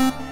you